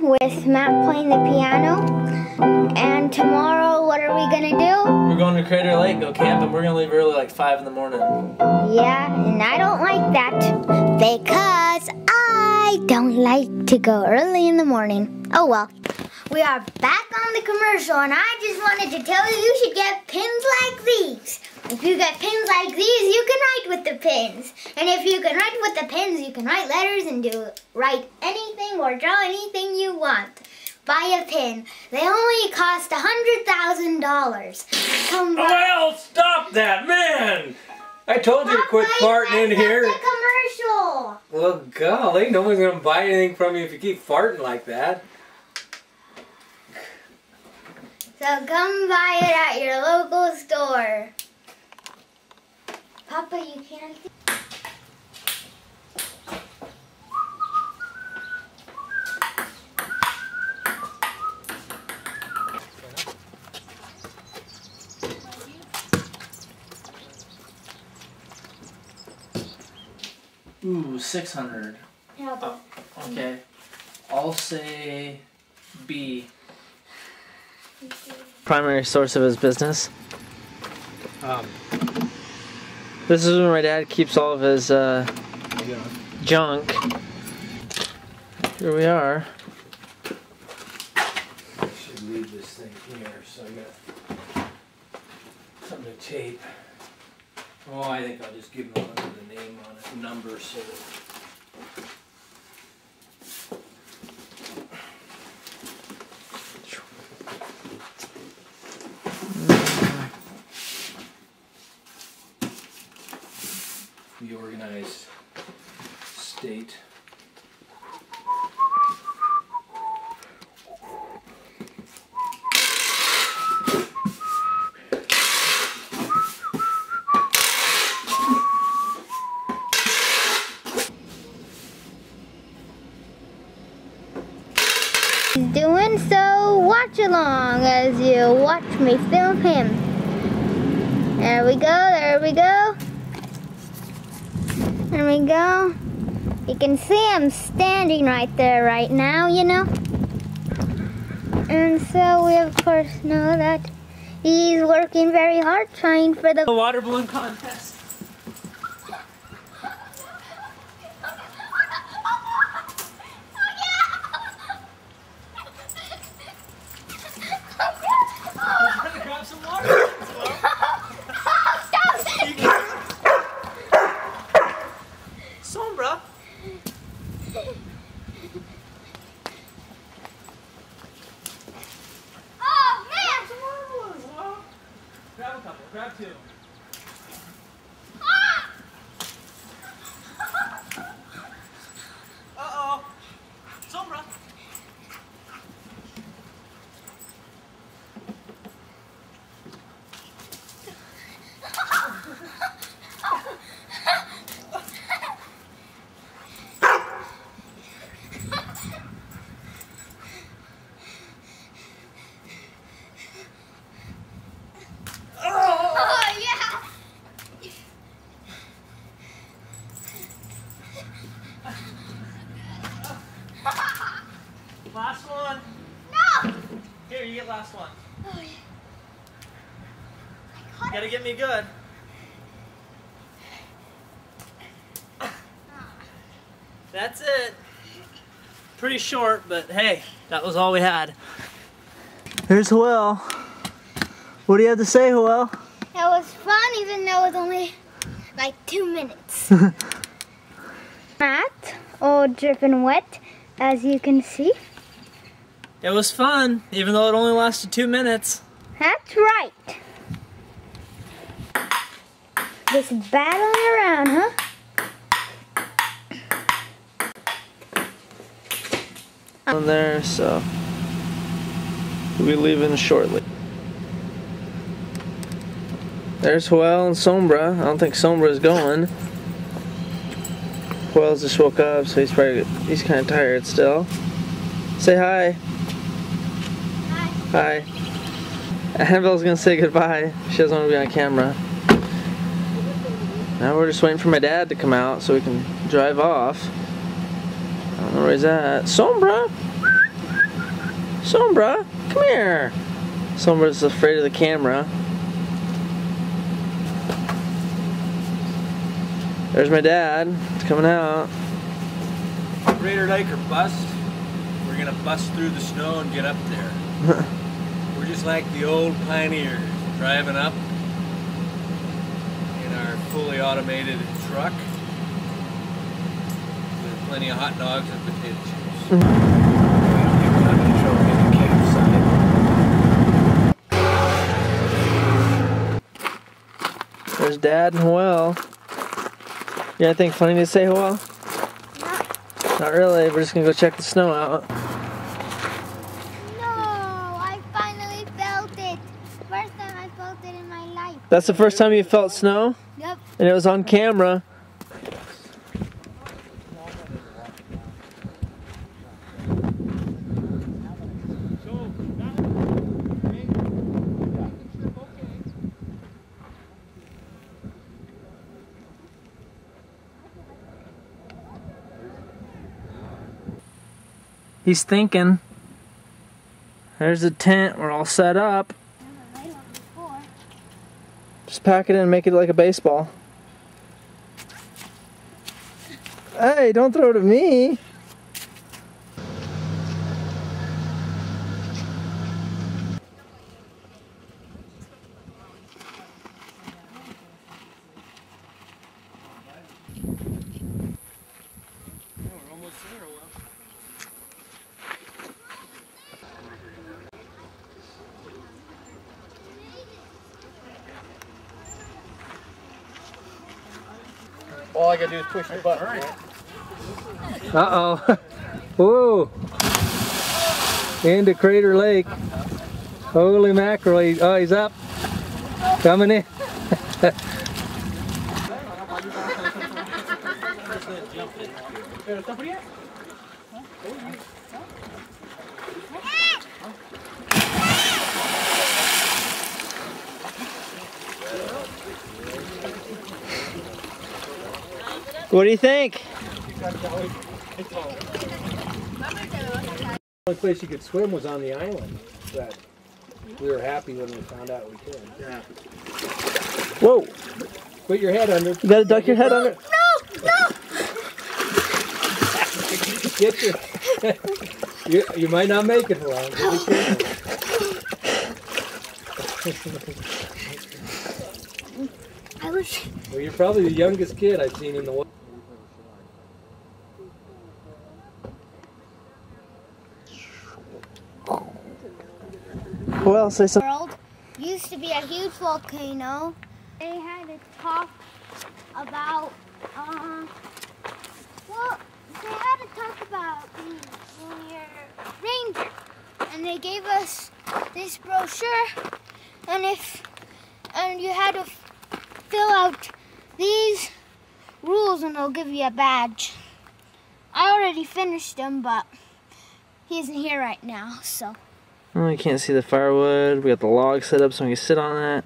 with Matt playing the piano. And tomorrow, what are we gonna do? We're going to Crater Lake, go camping. We're gonna leave early, like five in the morning. Yeah, and I don't like that because I don't like to go early in the morning. Oh well. We are back on the commercial, and I just wanted to tell you you should get pins like these. If you get pins like these, you can write with the pins. And if you can write with the pins, you can write letters and do write anything or draw anything you want. Buy a pin. They only cost a hundred thousand dollars. Come oh, buy. Well, stop that, man! I told you to quit farting in here. The commercial. Well, golly, no one's gonna buy anything from you if you keep farting like that. So come buy it at your local store. Papa, you can't. Ooh, 600. No, Okay. I'll say B. Primary source of his business. Um, This is where my dad keeps all of his uh, junk. Here we are. I should leave this thing here, so I got something to tape. Oh, I think I'll just give a the name on it, number, so that the organized state. Doing so. Watch along as you watch me film him. There we go. There we go. There we go. You can see him standing right there right now, you know. And so we of course know that he's working very hard trying for the The water balloon contest. grab some water. Sombra. Oh man! Grab a couple. Grab two. Uh-oh. Sombra. Oh yeah! Last one. No! Here, you get last one. Oh, yeah. You gotta get me good. Ah. That's it. Pretty short, but hey, that was all we had. Here's Joel. What do you have to say, Joel? That was fun, even though it was only like two minutes. Matt, all dripping wet, as you can see. It was fun, even though it only lasted two minutes. That's right. Just battling around, huh? On there, so we'll be leaving shortly. There's Joel and Sombra. I don't think Sombra's going. Joel's just woke up, so he's probably he's kind of tired still. Say hi. Hi. Annabelle's gonna say goodbye. She doesn't want to be on camera. Now we're just waiting for my dad to come out so we can drive off. I don't know where he's at. Sombra! Sombra, come here. Sombra's afraid of the camera. There's my dad. It's coming out. Crater Lake bust. We're gonna bust through the snow and get up there. We're just like the old pioneers driving up in our fully automated truck with plenty of hot dogs and potato chips. We don't get time to show any campsite. There's dad and Joel. You got anything funny to say, Joel? Not really. We're just gonna go check the snow out. No, I finally felt it. First time I felt it in my life. That's the first time you felt snow, Yep. and it was on camera. He's thinking. There's a tent. We're all set up. Just pack it in and make it like a baseball. Hey, don't throw it at me. All I gotta do is push the button. right? Uh oh. Whoa. Into Crater Lake. Holy mackerel. Oh, he's up. Coming in. What do you think? The only place you could swim was on the island. That we were happy when we found out we could. Yeah. Whoa. Put your head under. You gotta duck your head under. No, no. Get your. you, you might not make it long. but. I was. Well, you're probably the youngest kid I've seen in the water. Well, say something. world used to be a huge volcano. They had to talk about, uh, well, they had to talk about being junior ranger. And they gave us this brochure, and if, and you had to fill out these rules and they'll give you a badge. I already finished them, but he isn't here right now, so. Oh, you can't see the firewood. We got the log set up so we can sit on that.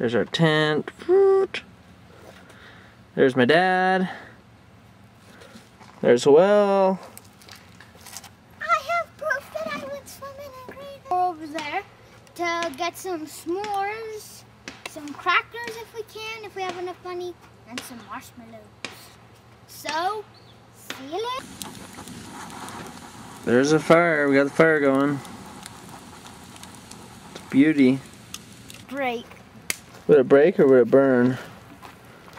There's our tent. There's my dad. There's Well. I have proof that I went swimming in Green over there to get some s'mores, some crackers if we can, if we have enough money, and some marshmallows. So, see you later. There's a fire. We got the fire going. Beauty. Break Would it break or would it burn?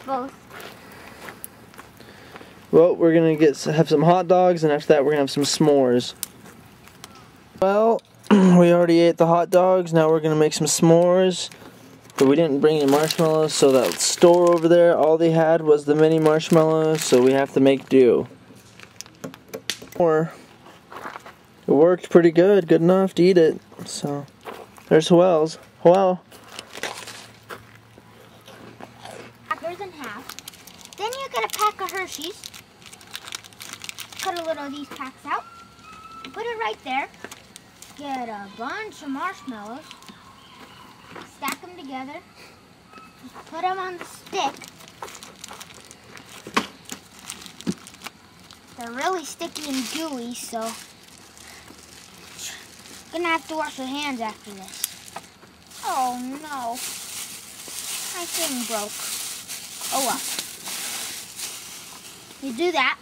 both. Well, we're gonna get have some hot dogs, and after that, we're gonna have some s'mores. Well, we already ate the hot dogs. Now we're gonna make some s'mores. But we didn't bring any marshmallows, so that store over there, all they had was the mini marshmallows. So we have to make do. Or it worked pretty good, good enough to eat it. So there's Joel's. Joel. Crackers in half. Then you get a pack of Hershey's. Cut a little of these packs out. Put it right there. Get a bunch of marshmallows. Stack them together. Just put them on the stick. They're really sticky and gooey, so gonna have to wash your hands after this. Oh no. My thing broke. Oh well. You do that.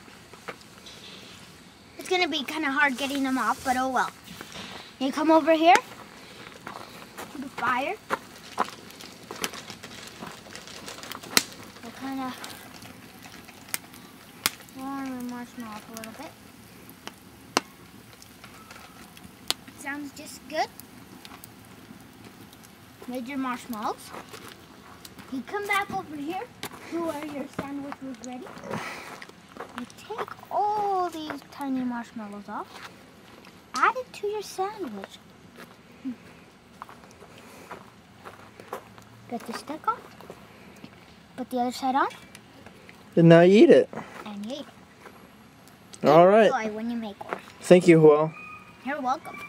It's gonna be kind of hard getting them off, but oh well. You come over here to the fire. I kind of warm the marshmallow up a little bit. Sounds just good. Made your marshmallows. You come back over here to where your sandwich was ready. You take all these tiny marshmallows off. Add it to your sandwich. Get the stick off. Put the other side on. And now you eat it. And you eat. All right. Enjoy when you make one. Thank you, Joel. You're welcome.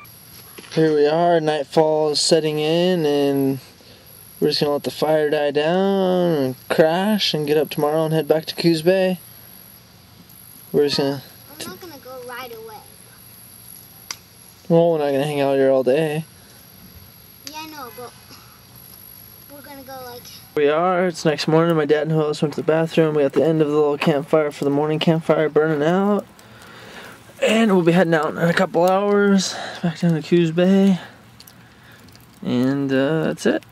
Here we are. Nightfall is setting in, and we're just gonna let the fire die down and crash, and get up tomorrow and head back to Coos Bay. We're just gonna. I'm not gonna go right away. Well, we're not gonna hang out here all day. Yeah, I know, but we're gonna go like. We are. It's next morning. My dad and who else went to the bathroom. We got the end of the little campfire for the morning campfire burning out. And we'll be heading out in a couple hours back down to Coos Bay. And uh, that's it.